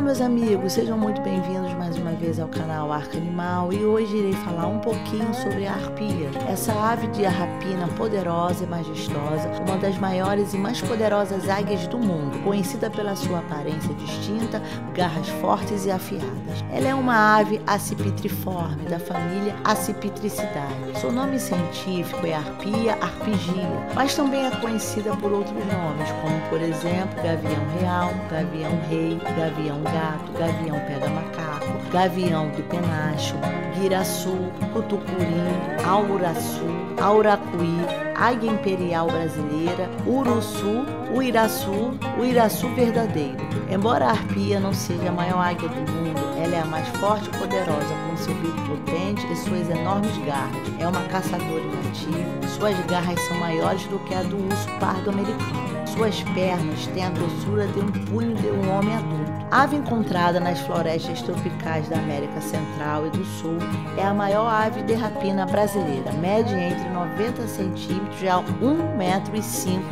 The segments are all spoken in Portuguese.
Olá, meus amigos, sejam muito bem-vindos mais uma vez ao canal Arca Animal e hoje irei falar um pouquinho sobre a arpia, essa ave de rapina poderosa e majestosa, uma das maiores e mais poderosas águias do mundo, conhecida pela sua aparência distinta, garras fortes e afiadas. Ela é uma ave acipitriforme da família Acipitricidae. Seu nome científico é arpia arpigia, mas também é conhecida por outros nomes, como por exemplo gavião real, gavião rei, gavião gato, gavião pega macaco, gavião de penacho, guiraçu, cutucurim, auraçu, auracuí, águia imperial brasileira, uruçu, uiraçu, uiraçu verdadeiro. Embora a arpia não seja a maior águia do mundo, ela é a mais forte e poderosa com seu bico potente e suas enormes garras. É uma caçadora inativa, suas garras são maiores do que a do urso pardo americano. Suas pernas têm a grossura de um punho de um homem adulto. Ave encontrada nas florestas tropicais da América Central e do Sul, é a maior ave de rapina brasileira, mede entre 90 centímetros a 1,5 metro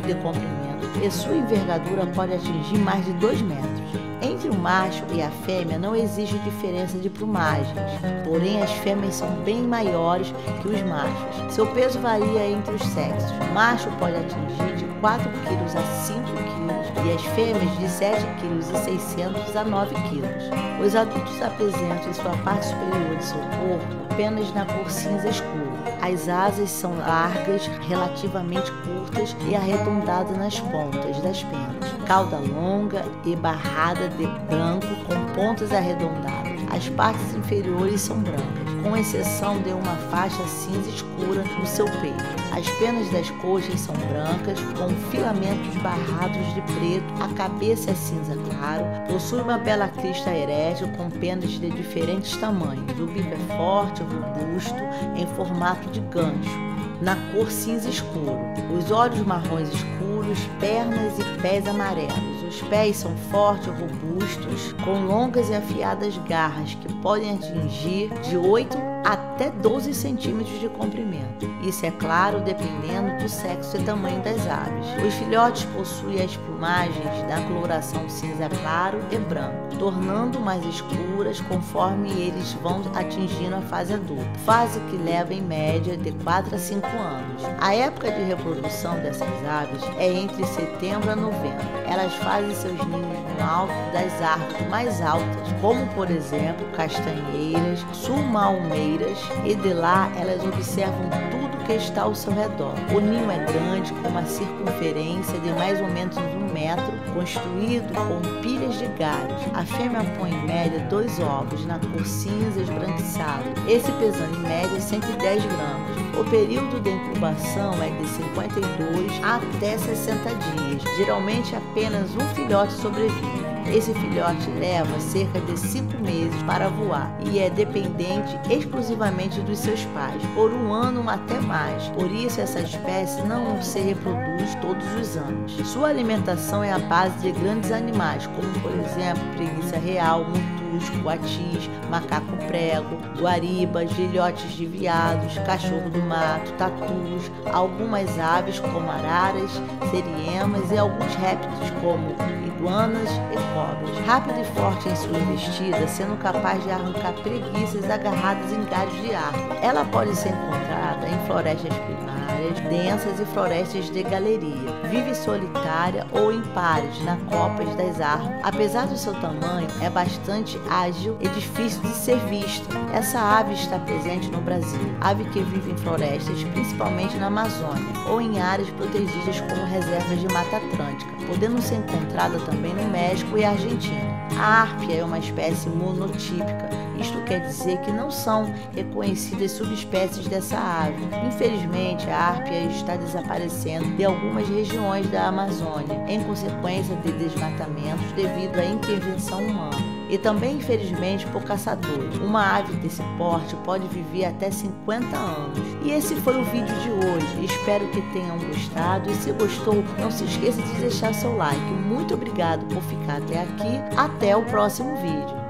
de comprimento e sua envergadura pode atingir mais de 2 metros. Entre o macho e a fêmea não existe diferença de plumagens, porém as fêmeas são bem maiores que os machos. Seu peso varia entre os sexos. O macho pode atingir de 4 kg a 5 kg e as fêmeas de 7 kg e 600 a 9 kg. Os adultos apresentam em sua parte superior de seu corpo apenas na cor cinza escuro. As asas são largas, relativamente curtas e arredondadas nas pontas das penas. Cauda longa e barrada de branco com pontas arredondadas. As partes inferiores são brancas com exceção de uma faixa cinza escura no seu peito. As penas das coxas são brancas, com filamentos barrados de preto, a cabeça é cinza claro, possui uma bela crista erétil com penas de diferentes tamanhos. O bico é forte, robusto, em formato de gancho, na cor cinza escuro. Os olhos marrons escuros, pernas e pés amarelos. Os pés são fortes e robustos, com longas e afiadas garras que podem atingir de 8 até 12 centímetros de comprimento. Isso é claro dependendo do sexo e tamanho das aves. Os filhotes possuem as plumagens da coloração cinza claro e branco, tornando mais escuras conforme eles vão atingindo a fase adulta, fase que leva em média de 4 a 5 anos. A época de reprodução dessas aves é entre setembro a novembro. Elas fazem seus ninhos no alto das árvores mais altas, como por exemplo castanheiras, sulmalmeiras e de lá elas observam tudo que está ao seu redor. O ninho é grande, com uma circunferência de mais ou menos um metro, construído com pilhas de galhos. A fêmea põe em média dois ovos na cor cinza esbranquiçado, esse pesando em média 110 gramas. O período de incubação é de 52 até 60 dias. Geralmente apenas um filhote sobrevive. Esse filhote leva cerca de 5 meses para voar e é dependente exclusivamente dos seus pais, por um ano até Por isso, essa espécie não se reproduz todos os anos. Sua alimentação é a base de grandes animais, como por exemplo preguiça real, molusco, coatis, macaco prego, guaribas, filhotes de viados, cachorro do mato, tatus, algumas aves como araras, seriemas e alguns répteis como iguanas e cobras. Rápido e forte em sua investida, sendo capaz de arrancar preguiças agarradas em galhos de árvore. Ela pode ser encontrada em florestas primárias, densas e florestas de galeria. Vive solitária ou em pares, na copas das árvores. Apesar do seu tamanho, é bastante ágil e difícil de ser vista. Essa ave está presente no Brasil, ave que vive em florestas, principalmente na Amazônia, ou em áreas protegidas como reservas de Mata Atlântica, podendo ser encontrada também no México e Argentina. A árpia é uma espécie monotípica, isto quer dizer que não são reconhecidas subespécies dessa ave. Infelizmente, a árpia está desaparecendo de algumas regiões da Amazônia em consequência de desmatamentos devido à intervenção humana e também, infelizmente, por caçadores. Uma ave desse porte pode viver até 50 anos. E esse foi o vídeo de hoje. Espero que tenham gostado e se gostou, não se esqueça de deixar seu like. Muito obrigado por ficar até aqui. Até o próximo vídeo.